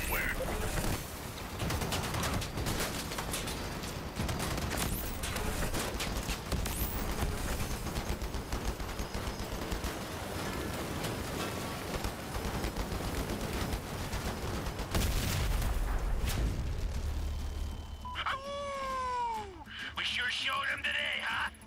somewhere. We sure showed him today, huh?